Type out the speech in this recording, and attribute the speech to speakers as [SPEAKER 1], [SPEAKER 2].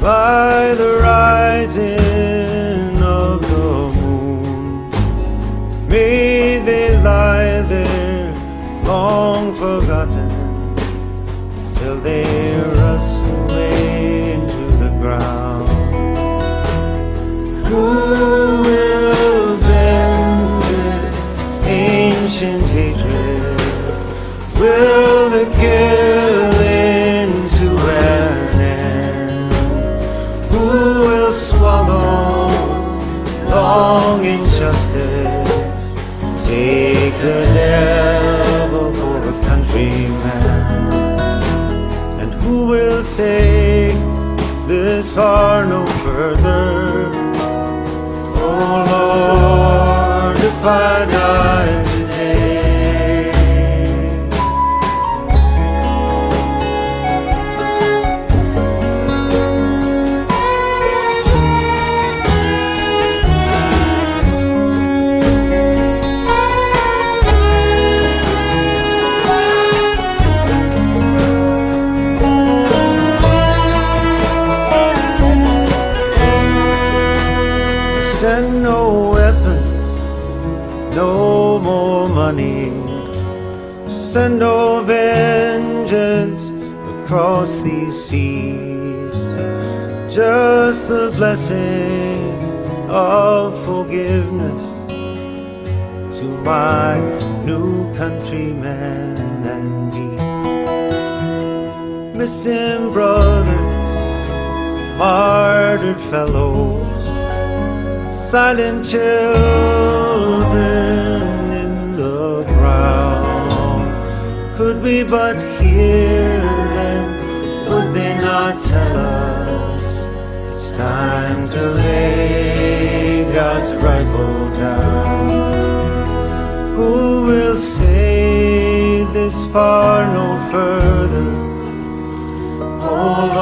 [SPEAKER 1] by the rising of the moon. May they lie there long forgotten till they rust away into the ground. Who will bend this ancient hatred? Will long injustice? Take the devil for a countryman. And who will say this far no further? Oh Lord, if I die no more money. Send no vengeance across these seas. Just the blessing of forgiveness to my new countrymen and me. Missing brothers, martyred fellows silent children we but hear them, would they not tell us it's time to lay God's rifle down? Who will say this far no further? Oh.